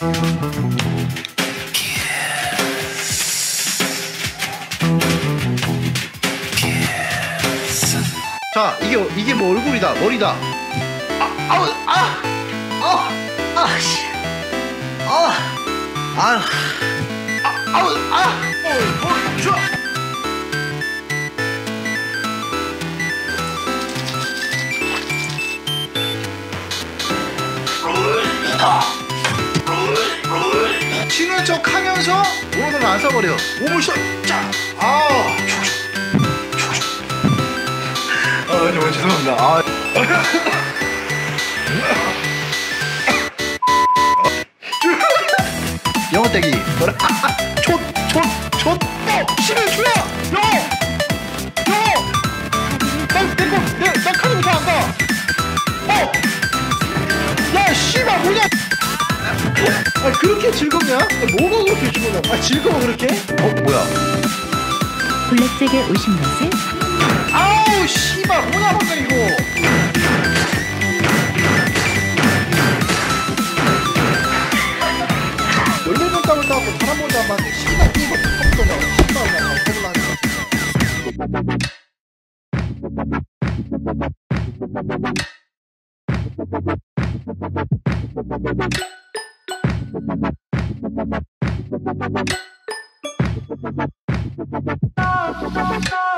자 이게 이게 뭐 얼굴이다 머리다. 아 아우 아아아씨아아. 아우 아어어좋 Oh! 치는 척 하면서 오른손을 안 써버려. 몸을 써. 자, 아, 촉촉. 촉촉. 아, 정말 죄송합니다. 아. 영어 떼기. 뭐라? 아, 그렇게 즐겁냐? 뭐가 그렇게 즐거워? 아, 즐거워 그렇게? 어, 뭐야? 블랙잭에 오신 것을 아우, 씨발 뭐냐 방금 이거? 열네 번 따면 나고 단한 번도 안 봤는데 씨발 이거 컴퓨터 나와 씨발 그냥 하는 거. Oh, oh, oh.